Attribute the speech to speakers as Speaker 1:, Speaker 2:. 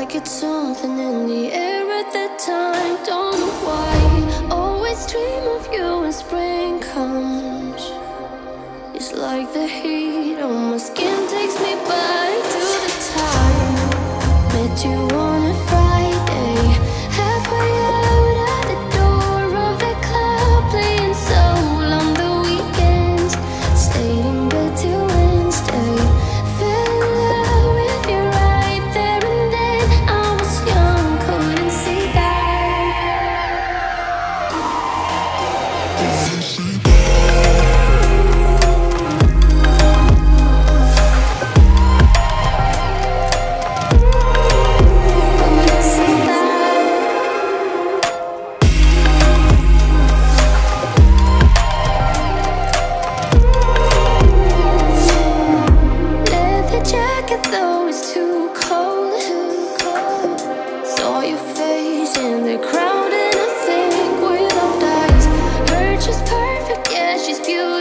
Speaker 1: Like it's something in the air at that time. Don't know why. Always dream of you when spring comes. It's like the heat on my skin takes me back to the time. Met you Though it's too cold. Saw your face in the crowd. beautiful.